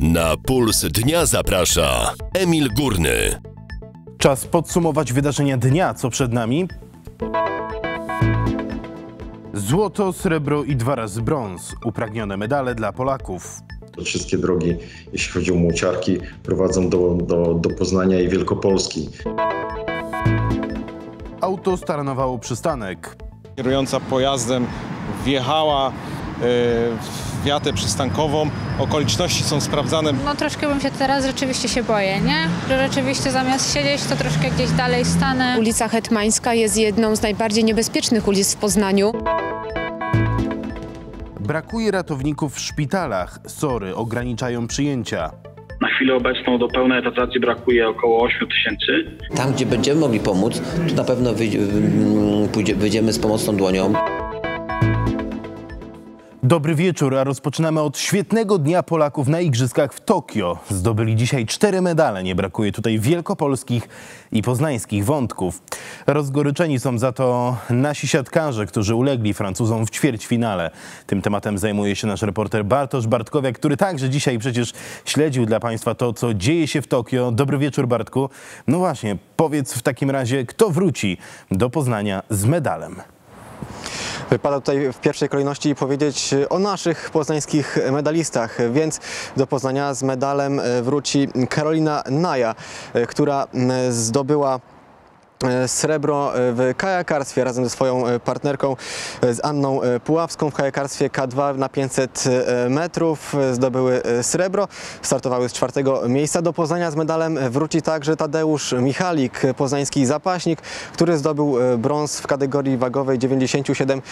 Na puls dnia zaprasza Emil Górny. Czas podsumować wydarzenia dnia, co przed nami. Złoto, srebro i dwa razy brąz. Upragnione medale dla Polaków. Wszystkie drogi, jeśli chodzi o młociarki, prowadzą do, do, do Poznania i Wielkopolski. Auto staranowało przystanek. Kierująca pojazdem wjechała e, w wiatę przystankową. Okoliczności są sprawdzane. No troszkę bym się teraz rzeczywiście się boję, nie? Że rzeczywiście zamiast siedzieć, to troszkę gdzieś dalej stanę. Ulica Hetmańska jest jedną z najbardziej niebezpiecznych ulic w Poznaniu. Brakuje ratowników w szpitalach. Sory ograniczają przyjęcia. Na chwilę obecną do pełnej etatacji brakuje około 8 tysięcy. Tam, gdzie będziemy mogli pomóc, to na pewno wyjdzie- mm, wyjdziemy z pomocną dłonią. Dobry wieczór, a rozpoczynamy od świetnego dnia Polaków na Igrzyskach w Tokio. Zdobyli dzisiaj cztery medale, nie brakuje tutaj wielkopolskich i poznańskich wątków. Rozgoryczeni są za to nasi siatkarze, którzy ulegli Francuzom w ćwierćfinale. Tym tematem zajmuje się nasz reporter Bartosz Bartkowiak, który także dzisiaj przecież śledził dla Państwa to, co dzieje się w Tokio. Dobry wieczór, Bartku. No właśnie, powiedz w takim razie, kto wróci do Poznania z medalem. Wypada tutaj w pierwszej kolejności powiedzieć o naszych poznańskich medalistach, więc do Poznania z medalem wróci Karolina Naja, która zdobyła e, srebro w kajakarstwie razem ze swoją e, partnerką e, z Anną e, Puławską w kajakarstwie K2 na 500 metrów e, zdobyły e, srebro, startowały z czwartego miejsca. Do Poznania z medalem wróci także Tadeusz Michalik, poznański zapaśnik, który zdobył e, brąz w kategorii wagowej 97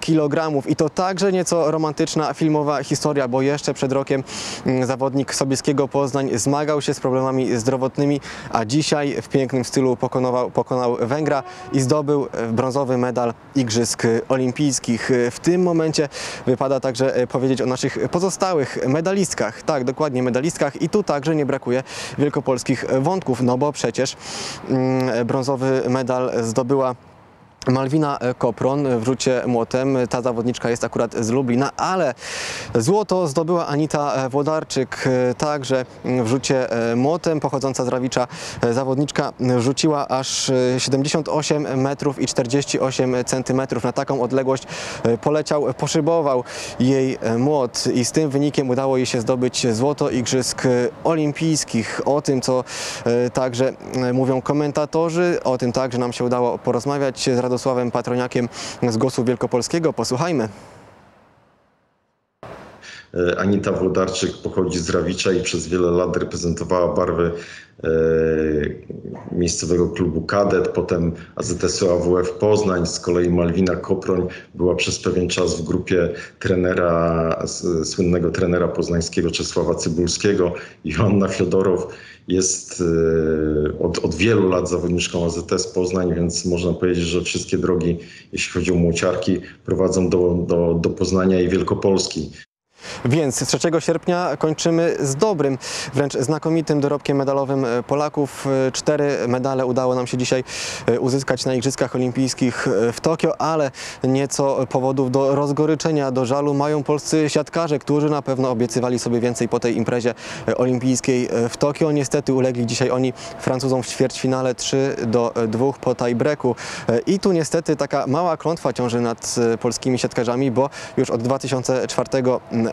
kg i to także nieco romantyczna filmowa historia, bo jeszcze przed rokiem mm, zawodnik Sobieskiego Poznań zmagał się z problemami zdrowotnymi, a dzisiaj w pięknym stylu pokonał, pokonał Węgra i zdobył e, brązowy medal Igrzysk Olimpijskich. E, W tym momencie wypada także e, powiedzieć o naszych pozostałych medalistkach. Tak, dokładnie medalistkach i tu także nie brakuje wielkopolskich wątków, no bo przecież mm, brązowy medal zdobyła Malwina Kopron w rzucie młotem. Ta zawodniczka jest akurat z Lublina, ale złoto zdobyła Anita Włodarczyk także w rzucie młotem. Pochodząca z Rawicza zawodniczka rzuciła aż 78 metrów i 48 centymetrów. Na taką odległość poleciał, poszybował jej młot i z tym wynikiem udało jej się zdobyć złoto Igrzysk Olimpijskich. O tym, co także mówią komentatorzy, o tym także nam się udało porozmawiać z Radosławem Patroniakiem z Głosu Wielkopolskiego. Posłuchajmy. E, Anita Włodarczyk pochodzi z Rawicza i przez wiele lat reprezentowała barwy e, miejscowego klubu Kadet, potem AZS-u AWF Poznań. Z kolei Malwina Koproń była przez pewien czas w grupie trenera, słynnego trenera poznańskiego Czesława Cybulskiego. Joanna Fiodorow jest e, od, od wielu lat zawodniczką AZS Poznań, więc można powiedzieć, że wszystkie drogi, jeśli chodzi o młociarki, prowadzą do, do, do Poznania i Wielkopolski. Więc 3 sierpnia kończymy z dobrym, wręcz znakomitym dorobkiem medalowym e, Polaków. E, Cztery medale udało nam się dzisiaj e, uzyskać na Igrzyskach Olimpijskich w Tokio, ale nieco powodów do rozgoryczenia, do żalu mają polscy siatkarze, którzy na pewno obiecywali sobie więcej po tej imprezie olimpijskiej w Tokio. Niestety ulegli dzisiaj oni Francuzom w ćwierćfinale 3 do 2 po tiebreaku. I tu niestety taka mała klątwa ciąży nad polskimi siatkarzami, bo już od 2004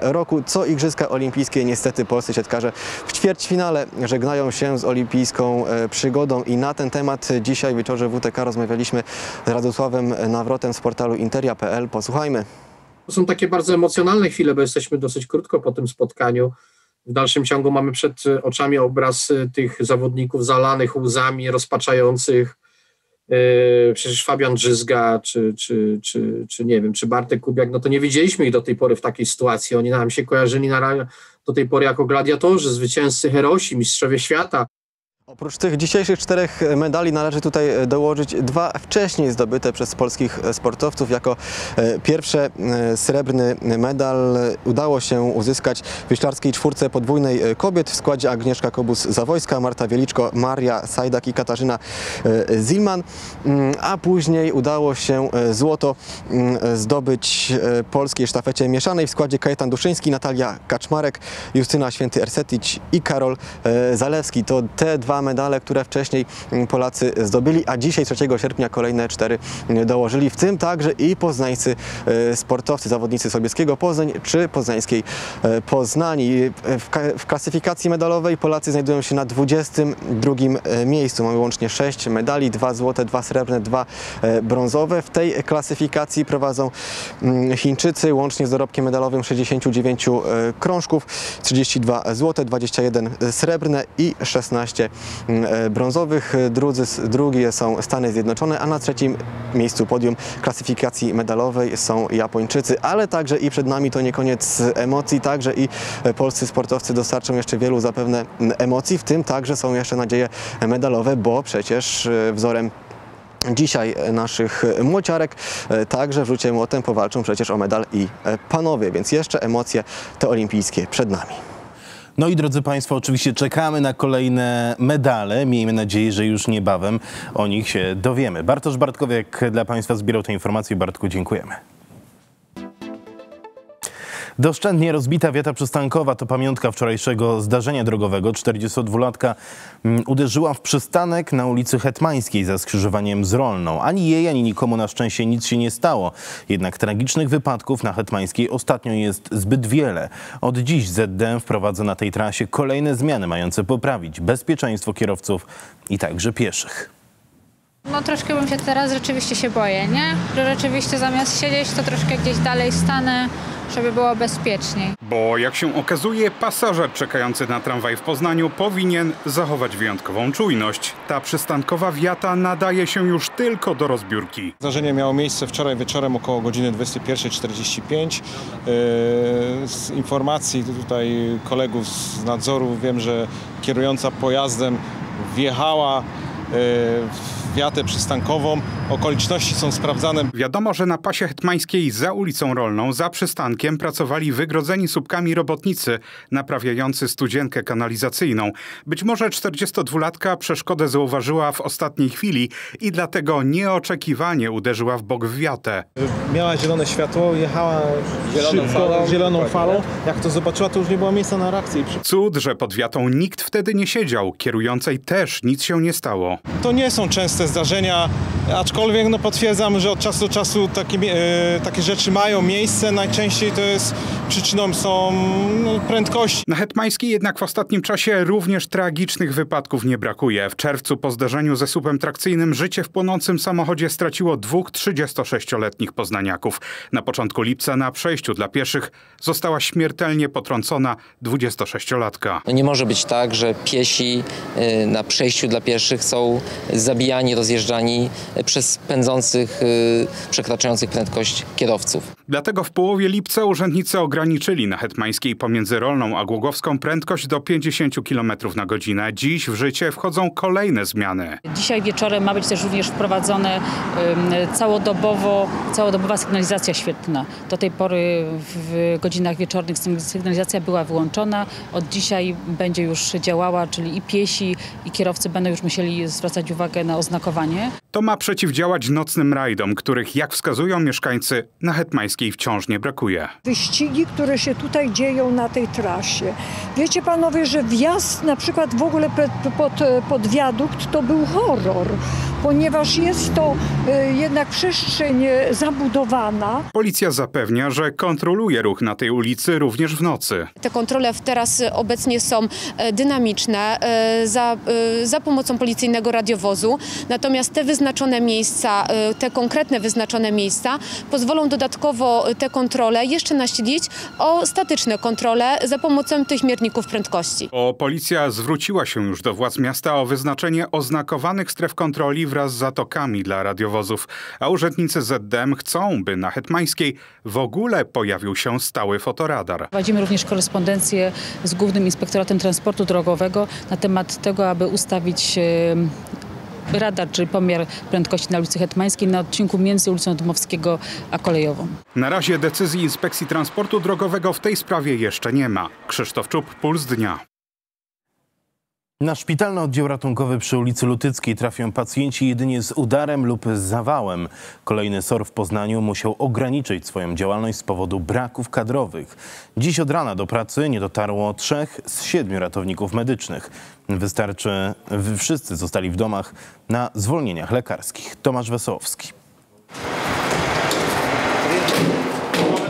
roku co Igrzyska Olimpijskie niestety polscy siatkarze w ćwierćfinale żegnają się z olimpijską e, przygodą i na ten temat dzisiaj wieczorze WTK rozmawialiśmy z Radosławem Nawrotem z portalu interia.pl. Posłuchajmy. To są takie bardzo emocjonalne chwile, bo jesteśmy dosyć krótko po tym spotkaniu. W dalszym ciągu mamy przed oczami obraz y, tych zawodników zalanych łzami, rozpaczających. Yy, Przecież Fabian Drzyzga, czy, czy, czy, czy nie wiem, czy Bartek Kubiak, no to nie widzieliśmy ich do tej pory w takiej sytuacji. Oni nam się kojarzyli na, do tej pory jako gladiatorzy, zwycięzcy herosi, mistrzowie świata. Oprócz tych dzisiejszych czterech medali należy tutaj dołożyć dwa wcześniej zdobyte przez polskich sportowców. Jako e, pierwsze e, srebrny medal udało się uzyskać w wyślarskiej czwórce podwójnej e, kobiet w składzie Agnieszka Kobus-Zawojska, Marta Wieliczko, Maria Sajdak i Katarzyna Zilman, mm, a później udało się złoto mm, zdobyć polskiej sztafecie mieszanej w składzie Kajetan Duszyński, Natalia Kaczmarek, Justyna Święty-Ersetic i Karol Zalewski. To te dwa medale, które wcześniej mm, Polacy zdobyli, a dzisiaj 3 sierpnia kolejne cztery mm, dołożyli, w tym także i poznańscy e, sportowcy, zawodnicy Sobieskiego Poznań czy poznańskiej e, Poznani. W klasyfikacji medalowej Polacy znajdują się na 22 e, miejscu. Mamy łącznie 6 medali, 2 złote, 2 srebrne, 2 brązowe. W tej klasyfikacji prowadzą mm, Chińczycy łącznie z dorobkiem medalowym 69 krążków, 32 złote, 21 srebrne i 16 Mm, e, brązowych. Drudzy, drugie są Stany Zjednoczone, a na trzecim miejscu podium klasyfikacji medalowej są Japończycy, ale także i przed nami to nie koniec emocji, także i e, polscy sportowcy dostarczą jeszcze wielu zapewne mm, emocji, w tym także są jeszcze nadzieje medalowe, bo przecież e, wzorem Dzisiaj naszych młociarek także w rzucie młotem powalczą przecież o medal i panowie, więc jeszcze emocje te olimpijskie przed nami. No i drodzy Państwo, oczywiście czekamy na kolejne medale. Miejmy nadzieję, że już niebawem o nich się dowiemy. Bartosz Bartkowiek dla Państwa zbierał te informacje. Bartku, dziękujemy. Doszczętnie rozbita wiata przystankowa to pamiątka wczorajszego zdarzenia drogowego. 42-latka mm, uderzyła w przystanek na ulicy Hetmańskiej za skrzyżowaniem z Rolną. Ani jej, ani nikomu na szczęście nic się nie stało. Jednak tragicznych wypadków na Hetmańskiej ostatnio jest zbyt wiele. Od dziś ZDM wprowadza na tej trasie kolejne zmiany mające poprawić bezpieczeństwo kierowców i także pieszych. No troszkę bym się teraz rzeczywiście się boję, nie? Że rzeczywiście zamiast siedzieć, to troszkę gdzieś dalej stanę, żeby było bezpieczniej. Bo jak się okazuje, pasażer czekający na tramwaj w Poznaniu powinien zachować wyjątkową czujność. Ta przystankowa wiata nadaje się już tylko do rozbiórki. Zdarzenie miało miejsce wczoraj wieczorem około godziny 21.45. Yy, z informacji tutaj kolegów z nadzoru wiem, że kierująca pojazdem wjechała w wiatę przystankową. Okoliczności są sprawdzane. Wiadomo, że na pasie hetmańskiej za ulicą Rolną, za przystankiem pracowali wygrodzeni słupkami robotnicy naprawiający studzienkę kanalizacyjną. Być może 42-latka przeszkodę zauważyła w ostatniej chwili i dlatego nieoczekiwanie uderzyła w bok w wiatę. Miała zielone światło, jechała zieloną szybko, falą, zieloną falą. Jak to zobaczyła, to już nie było miejsca na reakcję. Cud, że pod wiatą nikt wtedy nie siedział. Kierującej też nic się nie stało. To nie są częste zdarzenia, aczkolwiek no, potwierdzam, że od czasu do czasu takie, e, takie rzeczy mają miejsce. Najczęściej to jest przyczyną są no, prędkości. Na Hetmańskiej jednak w ostatnim czasie również tragicznych wypadków nie brakuje. W czerwcu po zdarzeniu ze słupem trakcyjnym życie w płonącym samochodzie straciło dwóch 36-letnich poznaniaków. Na początku lipca na przejściu dla pieszych została śmiertelnie potrącona 26-latka. No nie może być tak, że piesi y, na przejściu dla pieszych są zabijani, rozjeżdżani przez pędzących, y, przekraczających prędkość kierowców. Dlatego w połowie lipca urzędnicy ograniczyli na Hetmańskiej pomiędzy Rolną a Głogowską prędkość do 50 km na godzinę. Dziś w życie wchodzą kolejne zmiany. Dzisiaj wieczorem ma być też również wprowadzone całodobowo, całodobowa sygnalizacja świetna. Do tej pory w godzinach wieczornych sygnalizacja była wyłączona. Od dzisiaj będzie już działała, czyli i piesi, i kierowcy będą już musieli zwracać uwagę na oznakowanie. To ma przeciwdziałać nocnym rajdom, których, jak wskazują mieszkańcy, na Hetmańskiej wciąż nie brakuje. Wyścigi, które się tutaj dzieją na tej trasie. Wiecie panowie, że wjazd na przykład w ogóle pod, pod, pod wiadukt to był horror ponieważ jest to y, jednak przestrzeń y, zabudowana. Policja zapewnia, że kontroluje ruch na tej ulicy również w nocy. Te kontrole teraz obecnie są e, dynamiczne e, za, e, za pomocą policyjnego radiowozu, natomiast te wyznaczone miejsca, te konkretne wyznaczone miejsca pozwolą dodatkowo te kontrole jeszcze nasilić o statyczne kontrole za pomocą tych mierników prędkości. O policja zwróciła się już do władz miasta o wyznaczenie oznakowanych stref kontroli wraz z zatokami dla radiowozów, a urzędnicy ZDM chcą, by na Hetmańskiej w ogóle pojawił się stały fotoradar. Prowadzimy również korespondencję z Głównym Inspektoratem Transportu Drogowego na temat tego, aby ustawić radar, czyli pomiar prędkości na ulicy Hetmańskiej na odcinku między ulicą Dmowskiego a Kolejową. Na razie decyzji Inspekcji Transportu Drogowego w tej sprawie jeszcze nie ma. Krzysztof Czub, Puls Dnia. Na szpitalny oddział ratunkowy przy ulicy Lutyckiej trafią pacjenci jedynie z udarem lub z zawałem. Kolejny SOR w Poznaniu musiał ograniczyć swoją działalność z powodu braków kadrowych. Dziś od rana do pracy nie dotarło trzech z siedmiu ratowników medycznych. Wystarczy, wszyscy zostali w domach na zwolnieniach lekarskich. Tomasz Wesołowski.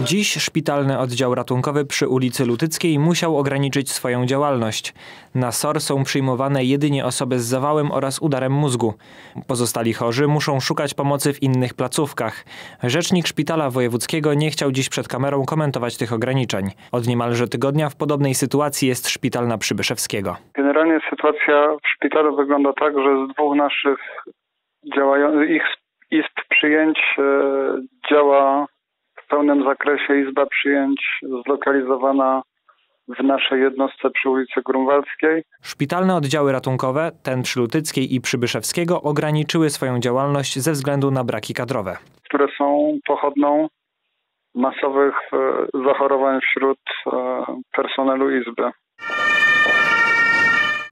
Dziś szpitalny oddział ratunkowy przy ulicy Lutyckiej musiał ograniczyć swoją działalność. Na SOR są przyjmowane jedynie osoby z zawałem oraz udarem mózgu. Pozostali chorzy muszą szukać pomocy w innych placówkach. Rzecznik szpitala wojewódzkiego nie chciał dziś przed kamerą komentować tych ograniczeń. Od niemalże tygodnia w podobnej sytuacji jest szpital na Przybyszewskiego. Generalnie sytuacja w szpitalu wygląda tak, że z dwóch naszych działających ich izb przyjęć e, działa pełnym zakresie Izba Przyjęć zlokalizowana w naszej jednostce przy ulicy Grunwaldzkiej. Szpitalne oddziały ratunkowe, ten przy Lutyckiej i Przybyszewskiego, ograniczyły swoją działalność ze względu na braki kadrowe. Które są pochodną masowych e, zachorowań wśród e, personelu Izby.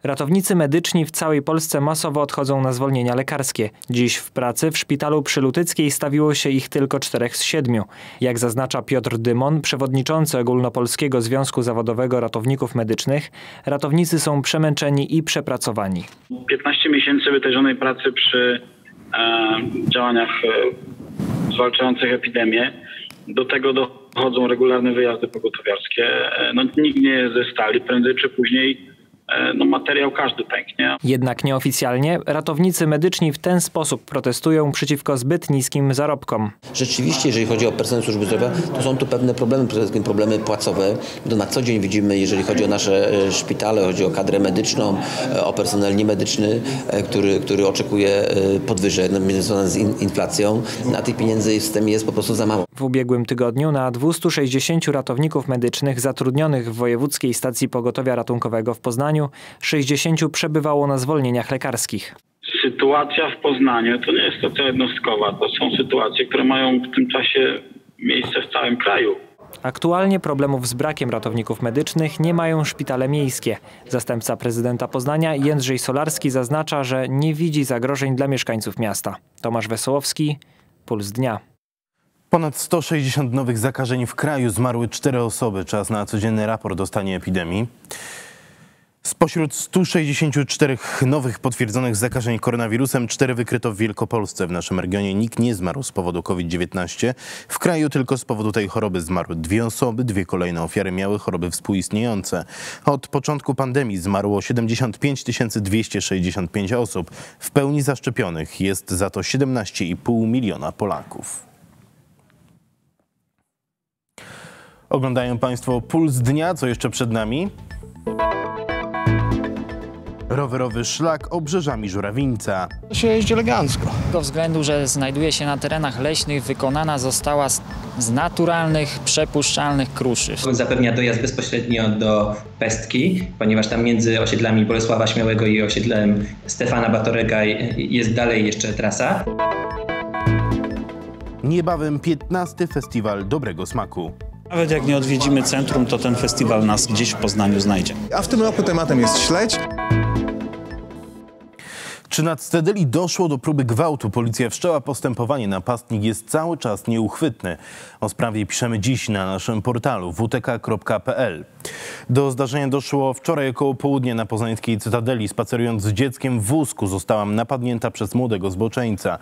Ratownicy medyczni w całej Polsce masowo odchodzą na zwolnienia lekarskie. Dziś w pracy w szpitalu przy Lutyckiej stawiło się ich tylko czterech z siedmiu. Jak zaznacza Piotr Dymon, przewodniczący Ogólnopolskiego Związku Zawodowego Ratowników Medycznych, ratownicy są przemęczeni i przepracowani. 15 miesięcy wytężonej pracy przy e, działaniach e, zwalczających epidemię. Do tego dochodzą regularne wyjazdy pogotowiarskie. E, no, nikt nie jest ze stali. Prędzej czy później no materiał każdy pęknie. Jednak nieoficjalnie ratownicy medyczni w ten sposób protestują przeciwko zbyt niskim zarobkom. Rzeczywiście, jeżeli chodzi o personel służby zdrowia, to są tu pewne problemy, przede wszystkim problemy płacowe. To na co dzień widzimy, jeżeli chodzi o nasze e, szpitale, chodzi o kadrę medyczną, e, o personel niemedyczny, który, który oczekuje podwyżek no, związane z inflacją. Na tych pieniędzy w systemie jest po prostu za mało. W ubiegłym tygodniu na 260 ratowników medycznych zatrudnionych w Wojewódzkiej Stacji Pogotowia Ratunkowego w Poznaniu Poznaniu 60 przebywało na zwolnieniach lekarskich. Sytuacja w Poznaniu to nie jest sytuacja jednostkowa. To są sytuacje, które mają w tym czasie miejsce w całym kraju. Aktualnie problemów z brakiem ratowników medycznych nie mają szpitale miejskie. Zastępca prezydenta Poznania Jędrzej Solarski zaznacza, że nie widzi zagrożeń dla mieszkańców miasta. Tomasz Wesołowski, Puls Dnia. Ponad 160 nowych zakażeń w kraju, zmarły cztery osoby. Czas na codzienny raport o stanie epidemii. Spośród 164 nowych potwierdzonych zakażeń koronawirusem, 4 wykryto w Wielkopolsce. W naszym regionie nikt nie zmarł z powodu COVID-19. W kraju tylko z powodu tej choroby zmarły dwie osoby, dwie kolejne ofiary miały choroby współistniejące. Od początku pandemii zmarło 75 265 osób. W pełni zaszczepionych jest za to 17,5 miliona Polaków. Oglądają Państwo Puls Dnia, co jeszcze przed nami? Rowerowy szlak obrzeżami Żurawińca. To się jeździ elegancko. Z tego względu, że znajduje się na terenach leśnych, wykonana została z, z naturalnych, przepuszczalnych kruszy. Zapewnia dojazd bezpośrednio do Pestki, ponieważ tam między osiedlami Bolesława Śmiałego i osiedlem Stefana Batorega jest dalej jeszcze trasa. Niebawem 15. Festiwal Dobrego Smaku. Nawet jak nie odwiedzimy centrum, to ten festiwal nas gdzieś w Poznaniu znajdzie. A w tym roku tematem jest śledź. Czy nad Stedeli doszło do próby gwałtu? Policja wszczęła postępowanie. Napastnik jest cały czas nieuchwytny. O sprawie piszemy dziś na naszym portalu wtk.pl. Do zdarzenia doszło wczoraj około południa na poznańskiej Cytadeli. Spacerując z dzieckiem w wózku zostałam napadnięta przez młodego zboczeńca.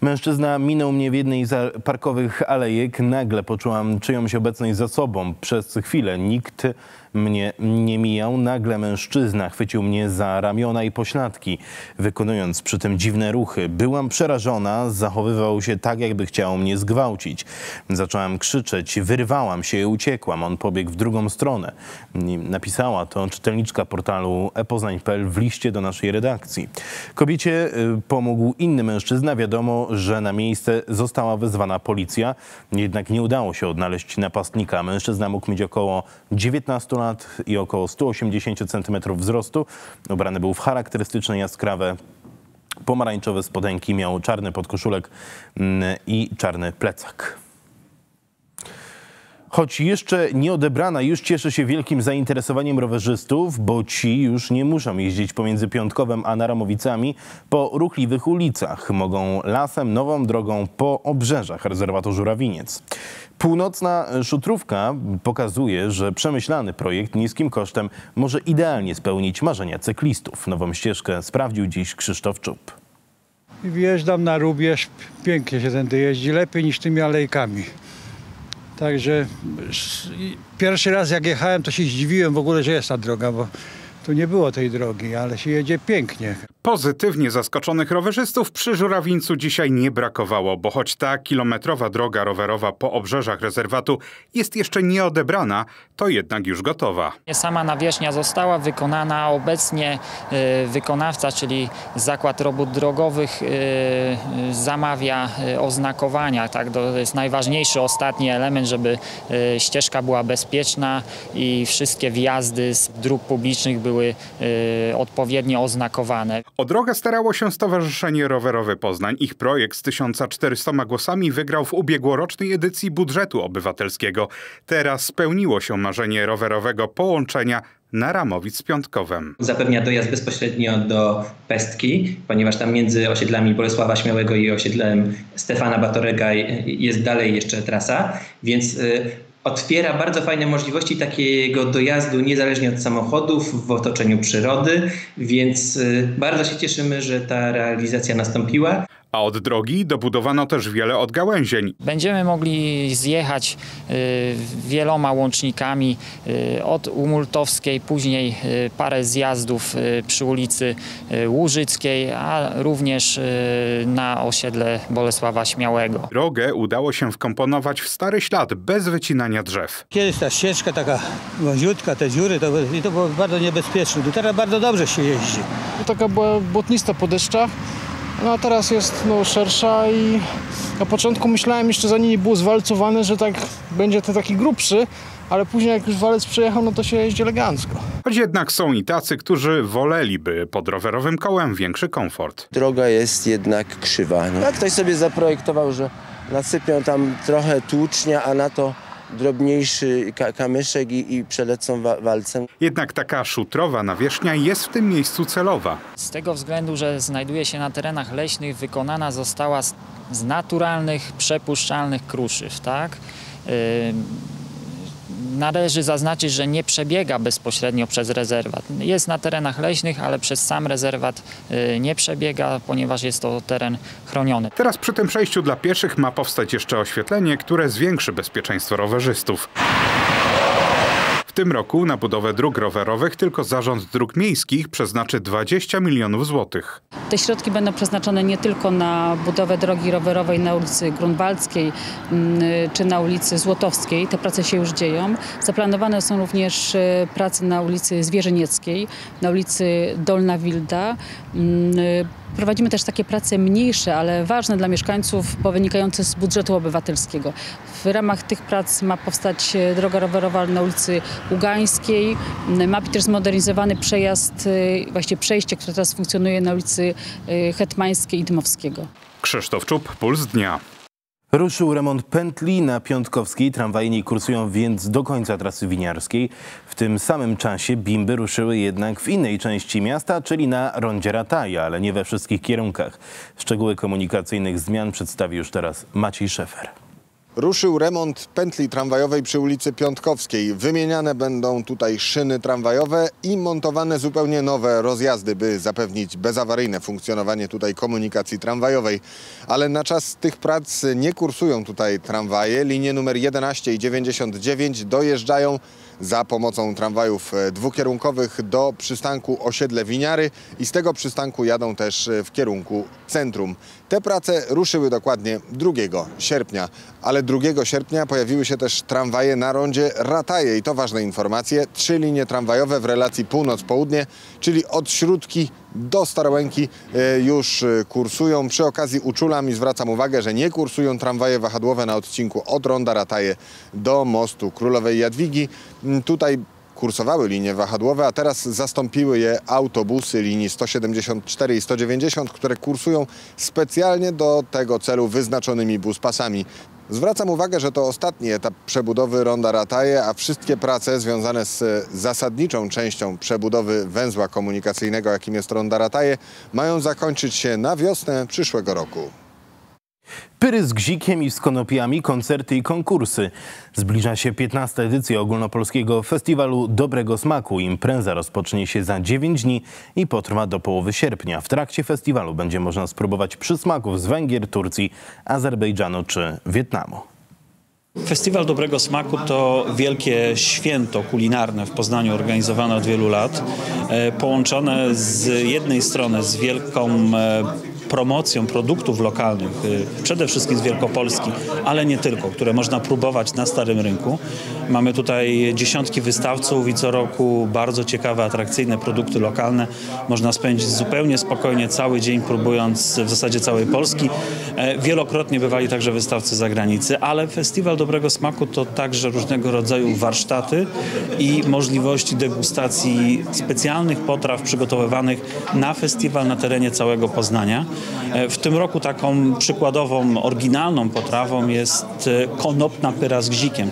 Mężczyzna minął mnie w jednej z parkowych alejek. Nagle poczułam czyjąś obecność za sobą. Przez chwilę nikt mnie nie mijał. Nagle mężczyzna chwycił mnie za ramiona i pośladki. Wykonując przy tym dziwne ruchy. Byłam przerażona, zachowywał się tak, jakby chciał mnie zgwałcić. Zaczęłam krzyczeć, wyrwałam się i uciekłam. On pobiegł w drugą stronę. Napisała to czytelniczka portalu epoznań.pl w liście do naszej redakcji. Kobiecie y, pomógł inny mężczyzna. Wiadomo, że na miejsce została wezwana policja, jednak nie udało się odnaleźć napastnika. Mężczyzna mógł mieć około 19 lat i około 180 cm wzrostu. Ubrany był w charakterystyczne jaskrawe pomarańczowe spodenki, miał czarny podkoszulek mm, i czarny plecak. Choć jeszcze nie odebrana, już cieszy się wielkim zainteresowaniem rowerzystów, bo ci już nie muszą jeździć pomiędzy Piątkowem a Naramowicami po ruchliwych ulicach. Mogą lasem, nową drogą po obrzeżach rezerwatu Żurawiniec. Północna szutrówka pokazuje, że przemyślany projekt niskim kosztem może idealnie spełnić marzenia cyklistów. Nową ścieżkę sprawdził dziś Krzysztof Czub. Wjeżdżam na Rubież, pięknie się tędy jeździ, lepiej niż tymi alejkami. Także pierwszy raz jak jechałem, to się zdziwiłem w ogóle, że jest ta droga, bo tu nie było tej drogi, ale się jedzie pięknie. Pozytywnie zaskoczonych rowerzystów przy Żurawińcu dzisiaj nie brakowało, bo choć ta kilometrowa droga rowerowa po obrzeżach rezerwatu jest jeszcze nie odebrana, to jednak już gotowa. Sama nawierzchnia została wykonana. Obecnie y, wykonawca, czyli Zakład Robót Drogowych y, zamawia y, oznakowania. Tak? To jest najważniejszy ostatni element, żeby ścieżka była bezpieczna i wszystkie wjazdy z dróg publicznych były odpowiednio oznakowane. O drogę starało się Stowarzyszenie Rowerowe Poznań. Ich projekt z 1400 głosami wygrał w ubiegłorocznej edycji budżetu obywatelskiego. Teraz spełniło się marzenie rowerowego połączenia na Ramowic z Piątkowem. Zapewnia dojazd bezpośrednio do Pestki, ponieważ tam między osiedlami Bolesława Śmiałego i osiedlem Stefana Batorega jest dalej jeszcze trasa, więc y, otwiera bardzo fajne możliwości takiego dojazdu niezależnie od samochodów w otoczeniu przyrody, więc y, bardzo się cieszymy, że ta realizacja nastąpiła. A od drogi dobudowano też wiele odgałęzień. Będziemy mogli zjechać y, wieloma łącznikami y, od Umultowskiej, później y, parę zjazdów przy ulicy Łużyckiej, a również na osiedle Bolesława Śmiałego. Drogę udało się wkomponować w stary ślad bez wycinania drzew. Kiedyś ta ścieżka taka wąziutka, te dziury, to, to było bardzo niebezpieczne. Teraz bardzo dobrze się jeździ. Taka była błotnista po deszczach. No a teraz jest no, szersza i na początku myślałem jeszcze zanim nie było zwalcowane, że tak będzie to taki grubszy, ale później jak już walec przejechał, no to się jeździ elegancko. Choć jednak są i tacy, którzy woleliby pod rowerowym kołem większy komfort. Droga jest jednak krzywa. No. Jak ktoś sobie zaprojektował, że nasypią tam trochę tłucznia, a na to drobniejszy ka kamyszek i, i przelecą wa walcem. Jednak taka szutrowa nawierzchnia jest w tym miejscu celowa. Z tego względu, że znajduje się na terenach leśnych, wykonana została z, z naturalnych, przepuszczalnych kruszyw. Tak? Należy zaznaczyć, że nie przebiega bezpośrednio przez rezerwat. Jest na terenach leśnych, ale przez sam rezerwat y, nie przebiega, ponieważ jest to teren chroniony. Teraz przy tym przejściu dla pieszych ma powstać jeszcze oświetlenie, które zwiększy bezpieczeństwo rowerzystów. W tym roku na budowę dróg rowerowych tylko Zarząd Dróg Miejskich przeznaczy 20 milionów złotych. Te środki będą przeznaczone nie tylko na budowę drogi rowerowej na ulicy Grunwaldzkiej czy na ulicy Złotowskiej. Te prace się już dzieją. Zaplanowane są również e, prace na ulicy Zwierzynieckiej, na ulicy Dolna Wilda. Prowadzimy też takie prace mniejsze, ale ważne dla mieszkańców, bo wynikające z budżetu obywatelskiego. W ramach tych prac ma powstać e, droga rowerowa na ulicy Ugańskiej. Ma być też zmodernizowany przejazd, e, właśnie przejście, które teraz funkcjonuje na ulicy e, Hetmańskiej i Dmowskiego. Krzysztof Czub, Puls Dnia. Ruszył remont pętli na Piątkowskiej. Tramwaje nie kursują więc do końca trasy winiarskiej. W tym samym czasie bimby ruszyły jednak w innej części miasta, czyli na rondzie Rataja, ale nie we wszystkich kierunkach. Szczegóły komunikacyjnych zmian przedstawi już teraz Maciej Szefer. Ruszył remont pętli tramwajowej przy ulicy Piątkowskiej. Wymieniane będą tutaj szyny tramwajowe i montowane zupełnie nowe rozjazdy, by zapewnić bezawaryjne funkcjonowanie tutaj komunikacji tramwajowej. Ale na czas tych prac nie kursują tutaj tramwaje. Linie numer 11 i 99 dojeżdżają za pomocą tramwajów e, dwukierunkowych do przystanku osiedle Winiary i z tego przystanku jadą też e, w kierunku centrum. Te prace ruszyły dokładnie 2 sierpnia, ale 2 sierpnia pojawiły się też tramwaje na rondzie Rataje i to ważne informacje. Trzy linie tramwajowe w relacji północ-południe, czyli od Śródki do Starołęki e, już kursują. Przy okazji uczulam i zwracam uwagę, że nie kursują tramwaje wahadłowe na odcinku od ronda Rataje do mostu Królowej Jadwigi. Tutaj kursowały linie wahadłowe, a teraz zastąpiły je autobusy linii 174 i 190, które kursują specjalnie do tego celu wyznaczonymi buspasami. Zwracam uwagę, że to ostatni etap przebudowy Ronda Rataje, a wszystkie prace związane z zasadniczą częścią przebudowy węzła komunikacyjnego, jakim jest Ronda Rataje, mają zakończyć się na wiosnę przyszłego roku. Pyry z gzikiem i z konopiami, koncerty i konkursy. Zbliża się 15. edycja ogólnopolskiego festiwalu Dobrego Smaku. Impreza rozpocznie się za 9 dni i potrwa do połowy sierpnia. W trakcie festiwalu będzie można spróbować przysmaków z Węgier, Turcji, Azerbejdżanu czy Wietnamu. Festiwal Dobrego Smaku to wielkie święto kulinarne w Poznaniu organizowane od wielu lat, e, połączone z jednej strony z wielką e, promocją produktów lokalnych, y, przede wszystkim z Wielkopolski, ale nie tylko, które można próbować na starym rynku. Mamy tutaj dziesiątki wystawców i co roku bardzo ciekawe, atrakcyjne produkty lokalne. Można spędzić zupełnie spokojnie cały dzień próbując w zasadzie całej Polski. E, wielokrotnie bywali także wystawcy zagranicy, ale Festiwal Dobrego Smaku to także różnego rodzaju warsztaty i możliwości degustacji specjalnych potraw przygotowywanych na festiwal na terenie całego Poznania. E, w tym roku taką przykładową, oryginalną potrawą jest e, konopna pyra z gzikiem.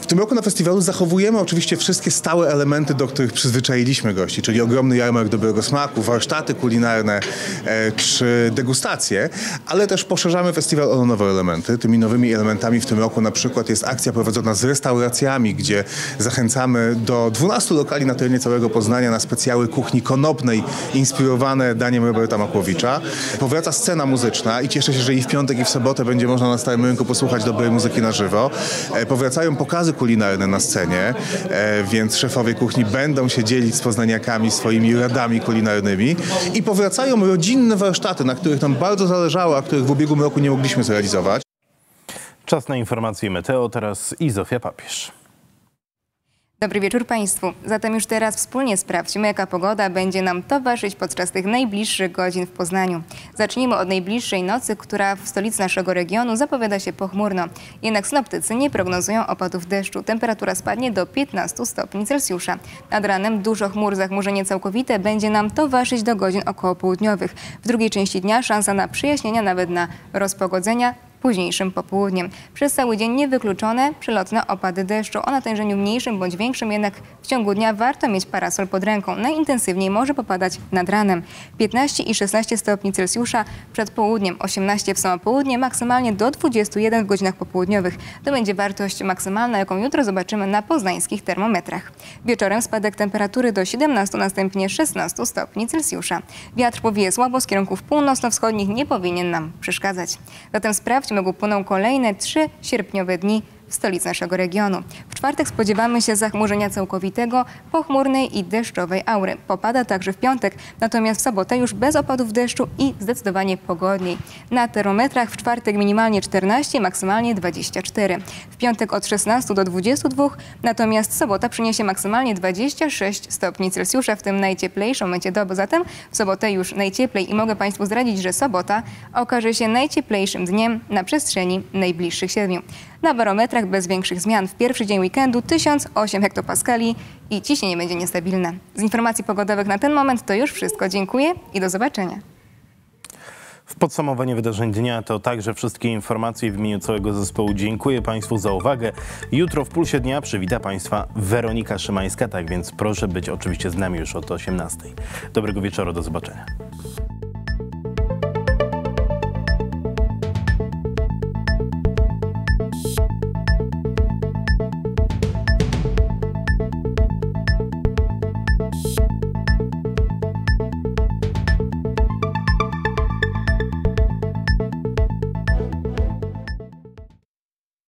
W tym roku na festiwalu zachowujemy oczywiście wszystkie stałe elementy, do których przyzwyczailiśmy gości, czyli ogromny jarmark dobrego smaku, warsztaty kulinarne e, czy degustacje, ale też poszerzamy festiwal o nowe elementy. Tymi nowymi elementami w tym roku na przykład jest akcja prowadzona z restauracjami, gdzie zachęcamy do 12 lokali na terenie całego Poznania na specjały kuchni konopnej inspirowane daniem Roberta Makłowicza. Powraca scena muzyczna i cieszę się, że i w piątek i w sobotę będzie można na Starym Rynku posłuchać dobrej muzyki na żywo. E, powracają pokazy kulinarne na scenie, e, więc szefowie kuchni będą się dzielić z poznaniakami swoimi radami kulinarnymi i powracają rodzinne warsztaty, na których nam bardzo zależało, a których w ubiegłym roku nie mogliśmy zrealizować. Czas na informacje meteo, teraz i Zofia Papież. Dobry wieczór Państwu. Zatem już teraz wspólnie sprawdźmy, jaka pogoda będzie nam towarzyszyć podczas tych najbliższych godzin w Poznaniu. Zacznijmy od najbliższej nocy, która w stolicy naszego regionu zapowiada się pochmurno. Jednak synoptycy nie prognozują opadów deszczu. Temperatura spadnie do 15 stopni Celsjusza. Nad ranem dużo chmur, zachmurzenie całkowite będzie nam towarzyszyć do godzin około południowych. W drugiej części dnia szansa na przyjaśnienia, nawet na rozpogodzenia późniejszym popołudniem. Przez cały dzień niewykluczone przelotne opady deszczu o natężeniu mniejszym bądź większym, jednak w ciągu dnia warto mieć parasol pod ręką. Najintensywniej może popadać nad ranem. 15 i 16 stopni Celsjusza przed południem, 18 w samo południe, maksymalnie do 21 w godzinach popołudniowych. To będzie wartość maksymalna, jaką jutro zobaczymy na poznańskich termometrach. Wieczorem spadek temperatury do 17, następnie 16 stopni Celsjusza. Wiatr powieje słabo z kierunków północno-wschodnich, nie powinien nam przeszkadzać. Zatem sprawdźmy, Mogą płyną kolejne trzy sierpniowe dni w stolicy naszego regionu. W czwartek spodziewamy się zachmurzenia całkowitego, pochmurnej i deszczowej aury. Popada także w piątek, natomiast w sobotę już bez opadów deszczu i zdecydowanie pogodniej. Na termometrach w czwartek minimalnie 14, maksymalnie 24. W piątek od 16 do 22, natomiast sobota przyniesie maksymalnie 26 stopni Celsjusza, w tym najcieplejszym momencie doby. Zatem w sobotę już najcieplej i mogę Państwu zdradzić, że sobota okaże się najcieplejszym dniem na przestrzeni najbliższych siedmiu. Na barometrach bez większych zmian w pierwszy dzień weekendu 1008 hektopaskali i ciśnienie będzie niestabilne. Z informacji pogodowych na ten moment to już wszystko. Dziękuję i do zobaczenia. W podsumowaniu wydarzeń dnia to także wszystkie informacje w imieniu całego zespołu. Dziękuję Państwu za uwagę. Jutro w Pulsie Dnia przywita Państwa Weronika Szymańska, tak więc proszę być oczywiście z nami już od 18. Dobrego wieczoru, do zobaczenia.